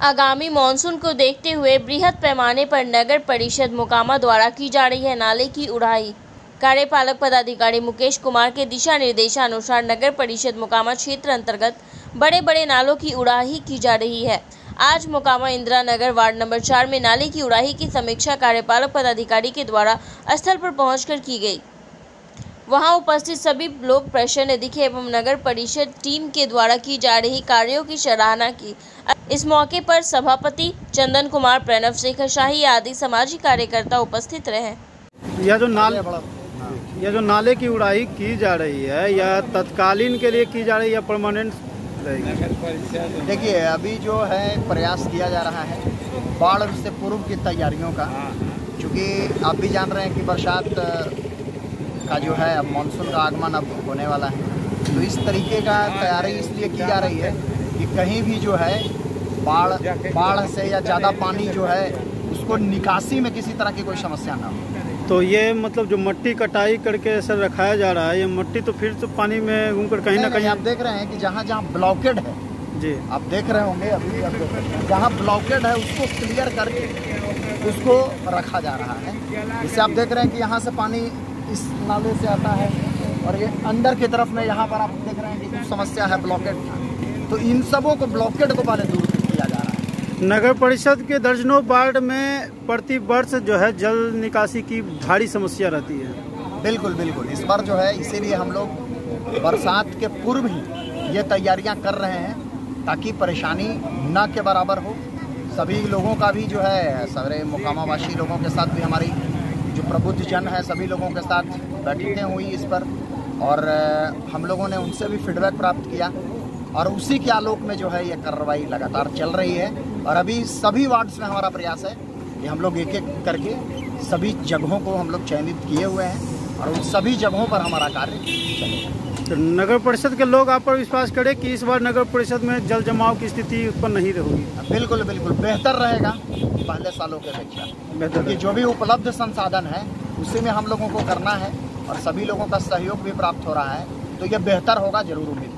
आगामी मानसून को देखते हुए बृहद पैमाने पर नगर परिषद मोकामा द्वारा की जा रही है नाले की उड़ाई। कार्यपालक पदाधिकारी मुकेश कुमार के दिशा निर्देशानुसार नगर परिषद मोकामा क्षेत्र अंतर्गत बड़े बड़े नालों की उड़ाही की जा रही है। आज मोकामा इंदिरा नगर वार्ड नंबर चार में नाले की उड़ाही की समीक्षा कार्यपालक पदाधिकारी के द्वारा स्थल पर पहुंचकर की गई। वहाँ उपस्थित सभी लोग प्रसन्न दिखे एवं नगर परिषद टीम के द्वारा की जा रही कार्यों की सराहना की। इस मौके पर सभापति चंदन कुमार प्रणव शेखर शाही आदि सामाजिक कार्यकर्ता उपस्थित रहे। यह जो नाल यह जो नाले की उड़ाई की जा रही है यह तत्कालीन के लिए की जा रही है या परमानेंट देखिए अभी जो है प्रयास किया जा रहा है बाढ़ से पूर्व की तैयारियों का। क्योंकि आप भी जान रहे हैं कि बरसात का जो है अब मानसून का आगमन अब होने वाला है। तो इस तरीके का तैयारी इसलिए की जा रही है कि कहीं भी जो है बाढ़ बाढ़ से या ज़्यादा पानी जो है उसको निकासी में किसी तरह की कोई समस्या ना हो। तो ये मतलब जो मट्टी कटाई करके सर रखाया जा रहा है ये मट्टी तो फिर तो पानी में घूम कर कहीं ना कहीं आप देख रहे हैं कि जहाँ जहाँ ब्लॉकेड है जी। आप देख रहे होंगे अभी जहाँ ब्लॉकेड है उसको क्लियर करके उसको रखा जा रहा है। जिससे आप देख रहे हैं कि यहाँ से पानी इस नाले से आता है और ये अंदर की तरफ़ में यहाँ पर आप देख रहे हैं कि कुछ समस्या है ब्लॉकेड तो इन सबों को ब्लॉकेट को पहले दूर है नगर परिषद के दर्जनों वार्ड में प्रति वर्ष जो है जल निकासी की भारी समस्या रहती है। बिल्कुल बिल्कुल। इस बार जो है, इसीलिए हम लोग बरसात के पूर्व ही ये तैयारियाँ कर रहे हैं ताकि परेशानी न के बराबर हो। सभी लोगों का भी जो है सारे मुकामावासी लोगों के साथ भी हमारी जो प्रबुद्ध जन है, सभी लोगों के साथ बैठकें हुई इस पर। और हम लोगों ने उनसे भी फीडबैक प्राप्त किया। और उसी के आलोक में जो है ये कार्रवाई लगातार चल रही है। और अभी सभी वार्ड्स में हमारा प्रयास है कि हम लोग एक एक करके सभी जगहों को हम लोग चयनित किए हुए हैं और उन सभी जगहों पर हमारा कार्य चलेगा तो नगर परिषद के लोग आप पर विश्वास करें कि इस बार नगर परिषद में जल जमाव की स्थिति उत्पन्न नहीं रहेगी। बिल्कुल बिल्कुल। बेहतर रहेगा पहले सालों के अपेक्षा। क्योंकि जो भी उपलब्ध संसाधन है उसी में हम लोगों को करना है और सभी लोगों का सहयोग भी प्राप्त हो रहा है। तो यह बेहतर होगा ज़रूर उम्मीद